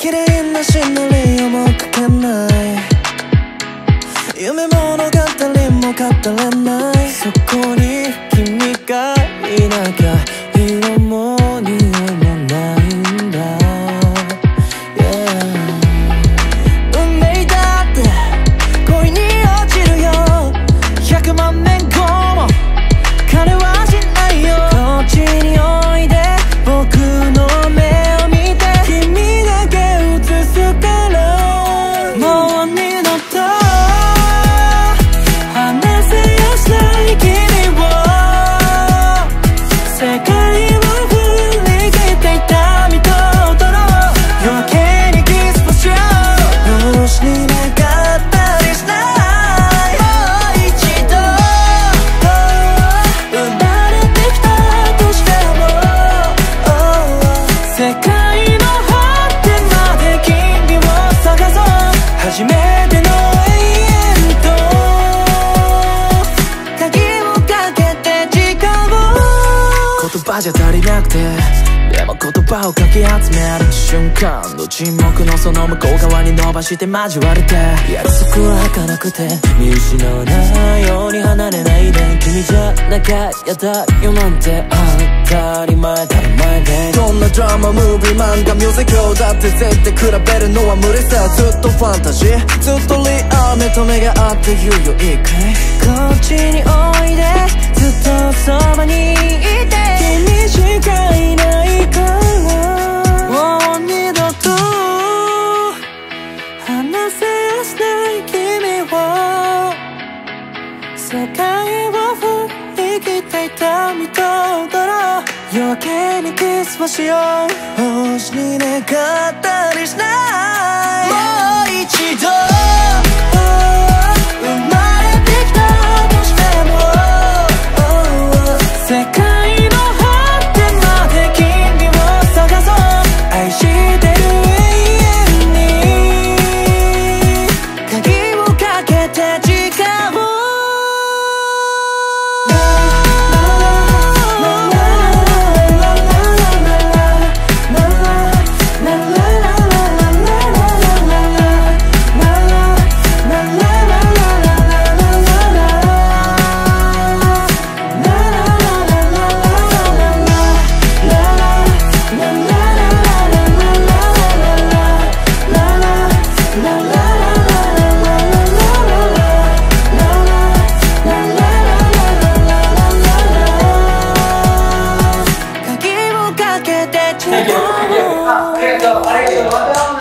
綺麗なシナリオも書けない。夢物語初めての永遠と鍵をかけて時間を言葉じゃ足りなくてでも言葉をかき集める瞬間の沈黙のその向こう側に伸ばして交われて約束は儚くて見失わないように離れないで君じゃなきゃやだよなんて当たり前当たり前でどんなドラマムービー漫画ミュージックだって絶対比べるのは無理さずっとファンタジー。ずっとリアル目と目が合って言うよいいかい？こっちにおいでずっとそばにいて。君しかいないから。もう二度と話せやしない君を。世界を夜明けにキスをしよう。星に願った鍵をかけて時間を